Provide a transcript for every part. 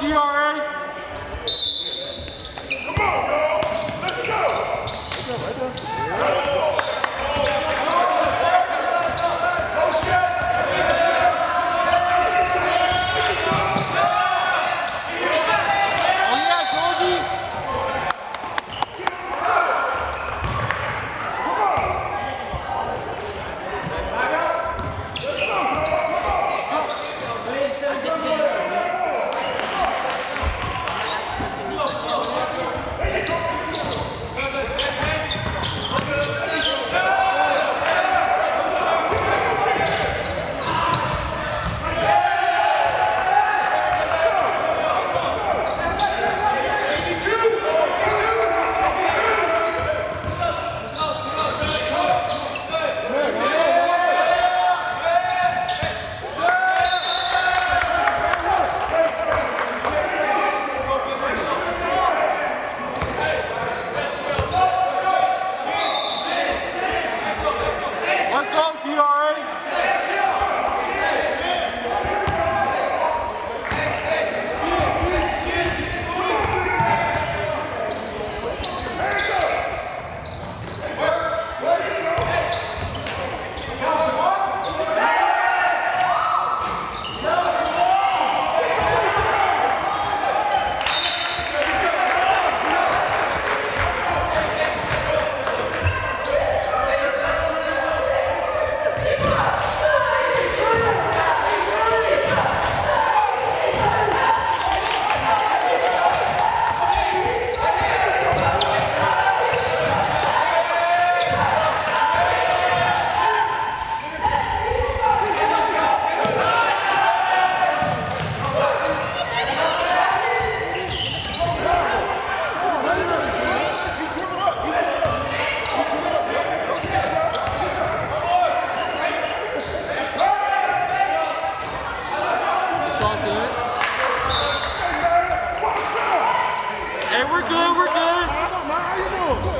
DRA. Hey, we're good, we're good.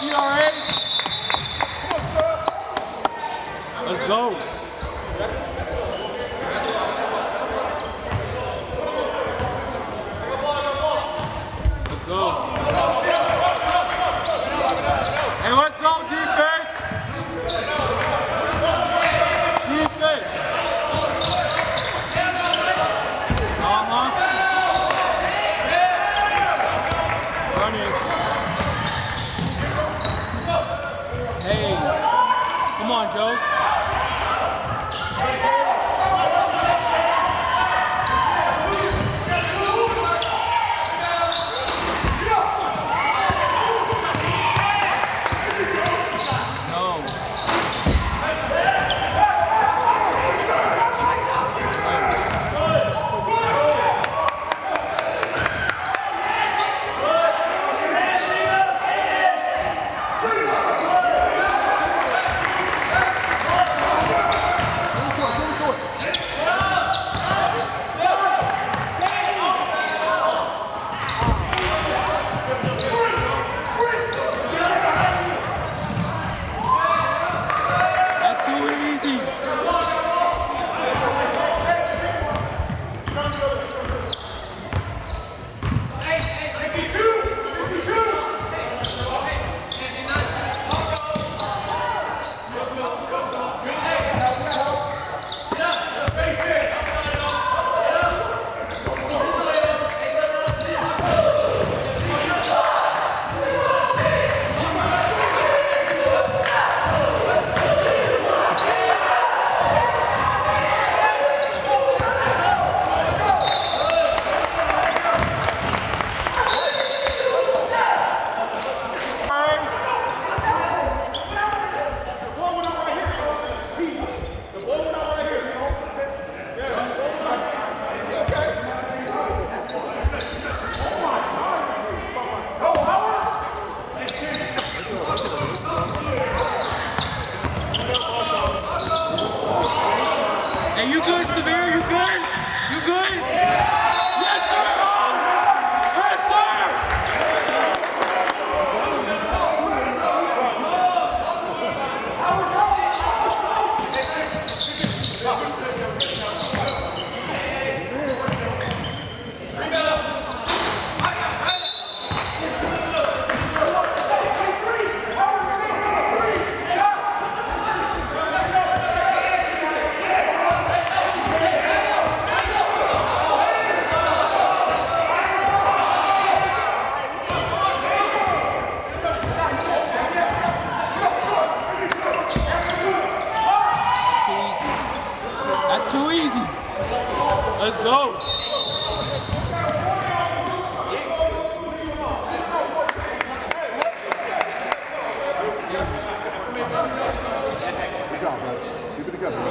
DRA. Let's go. Obrigado. E.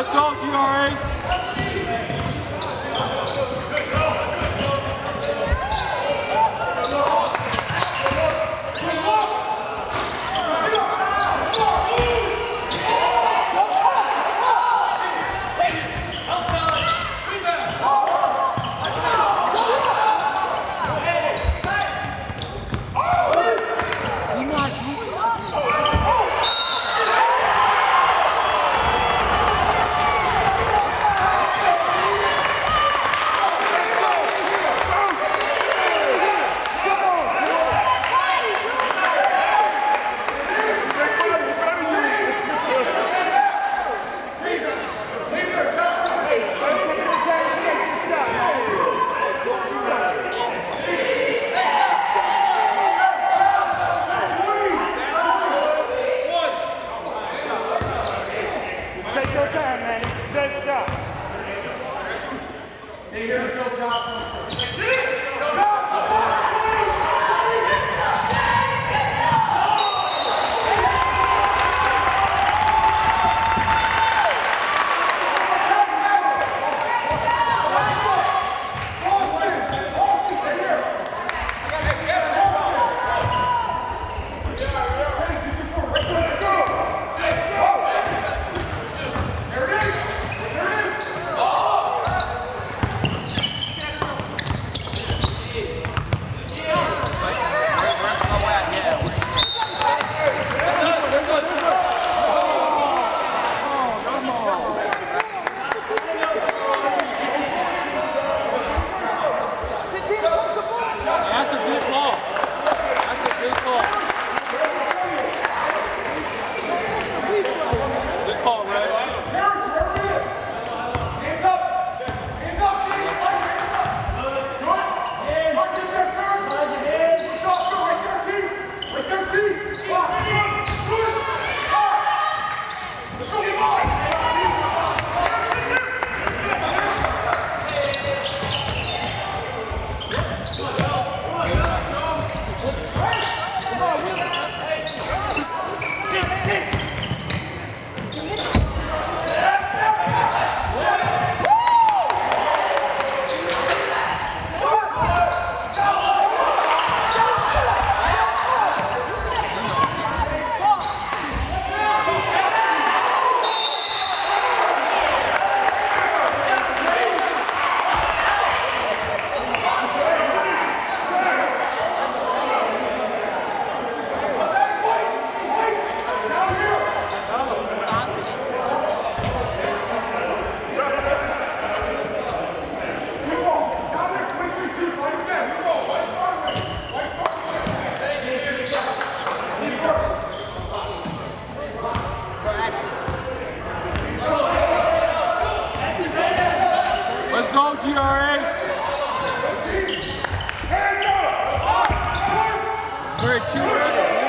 Let's go, TRA. go, GRA. We're at